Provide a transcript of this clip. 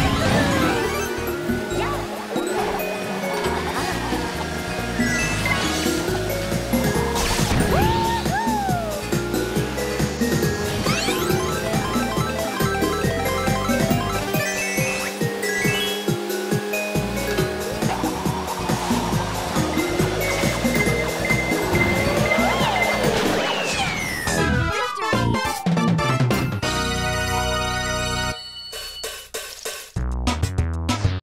Yeah.